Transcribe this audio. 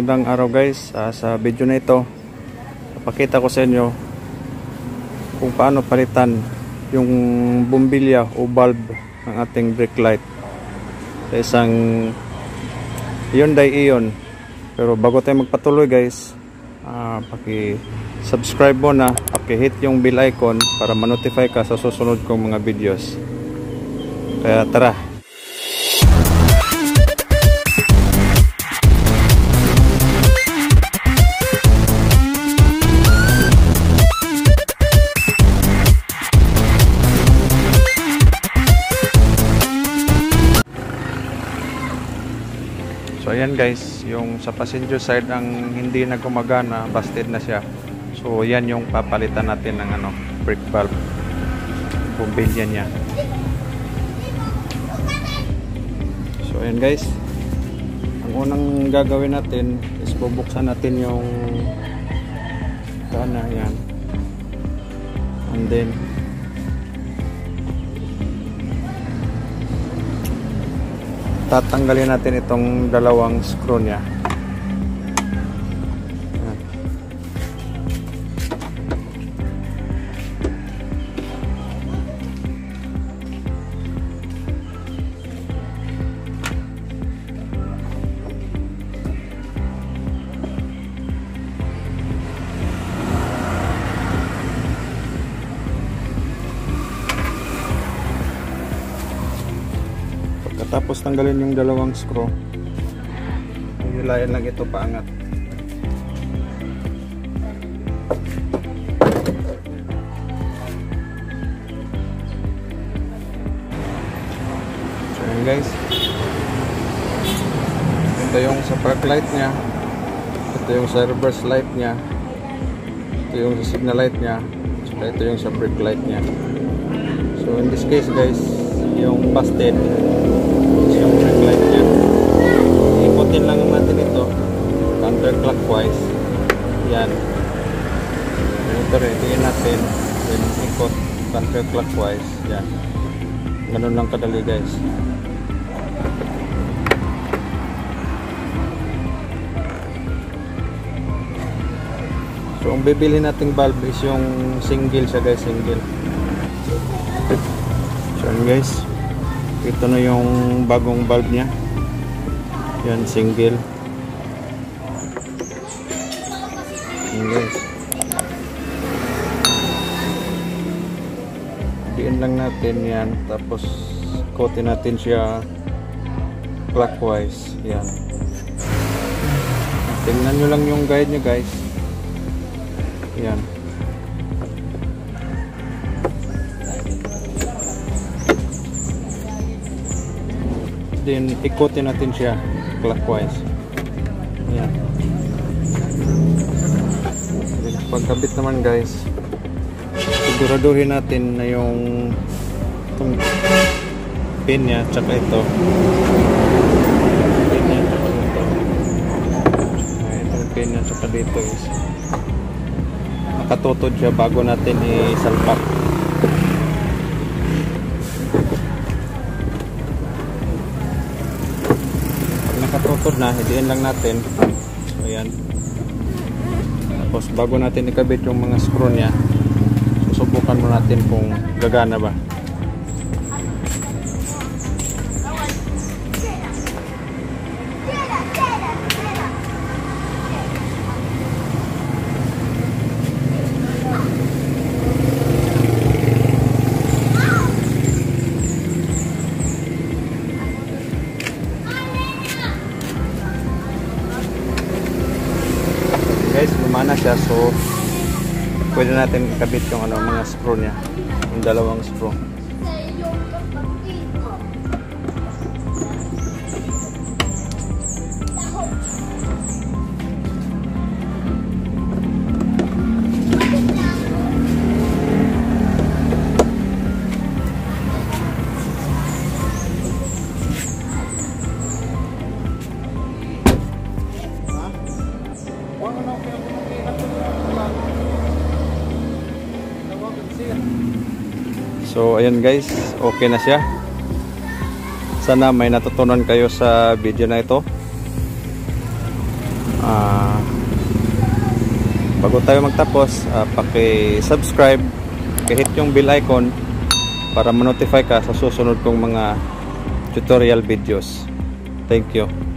magandang araw guys uh, sa video na ito. Papakita ko sa inyo kung paano palitan yung bumbilya o bulb ng ating brake light sa isang Hyundai Ion pero bago tayo magpatuloy guys uh, paki subscribe mo na paki-hit yung bell icon para ma-notify ka sa susunod kong mga videos. Kaya tara So ayan guys, yung sa passenger side ang hindi na gumagana, busted na siya. So yan yung papalitan natin ng ano, brake valve. Bumbilya niya. So ayan guys. Ang unang gagawin natin is bubuksan natin yung gana yan. And then tatanggalin natin itong dalawang screw niya tapos tanggalin yung dalawang screw. Hilayan lang ito paangat. So yun guys. Ito yung sa park light nya ito yung sa reverse light nya ito yung sa signal light nya saka ito yung sa brake light nya so in this case guys yung busted yung light niya. Ikutin lang natin ito. Counterclockwise. Yan. Ito rin. Tingin natin. Then ikot. Counterclockwise. Yan. Ganun lang kadali guys. So ang bibili nating bulb is yung single siya guys. Single yan guys. Ito na yung bagong bulb niya. Yan single. Yan guys. Diin lang natin yan. Tapos kotin natin siya clockwise. Yan tingnan nyo lang yung guide nyo guys. Yan then ikotin natin siya clockwise. Yan then pagkabit naman guys. Siguraduhin natin na yung itong pin niya tsaka ito. Pin niya tsaka dito. Ay, itong pin niya tsaka dito is nakatutod siya bago natin isalpak nakatutod na, hidiin lang natin. Ayan. Tapos bago natin ikabit yung mga screw nya susubukan mo natin kung gagana ba guys lumana siya so pwede natin ikabit yung ano, mga screw niya. Yung dalawang screw So ayan guys, okay na siya. Sana may natutunan kayo sa video na ito. Ah, bago tayo magtapos, ah, paki-subscribe, hit yung bell icon para ma-notify ka sa susunod kong mga tutorial videos. Thank you.